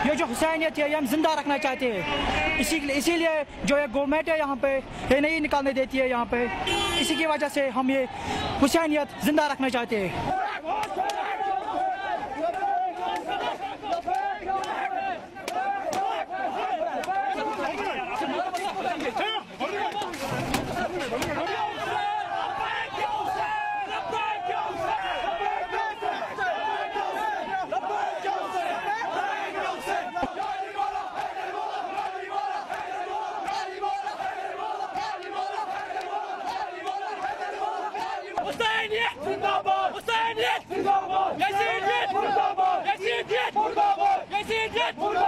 हुसैनियत है ये हम ज़िंदा रखना चाहते हैं। इसी इसीलिए जो ये गवर्नमेंट है यहाँ पे, ये नहीं निकालने देती है यहाँ पे। इसी की वजह से हम ये हुसैनियत ज़िंदा रखना चाहते हैं। Hüseyiniyet! Zindabad! Hüseyiniyet! Zindabad! Yeşiliyet! Zindabad! Yeşiliyet! Zindabad! Yeşiliyet! Zindabad! Yeşiliyet! Zindabad!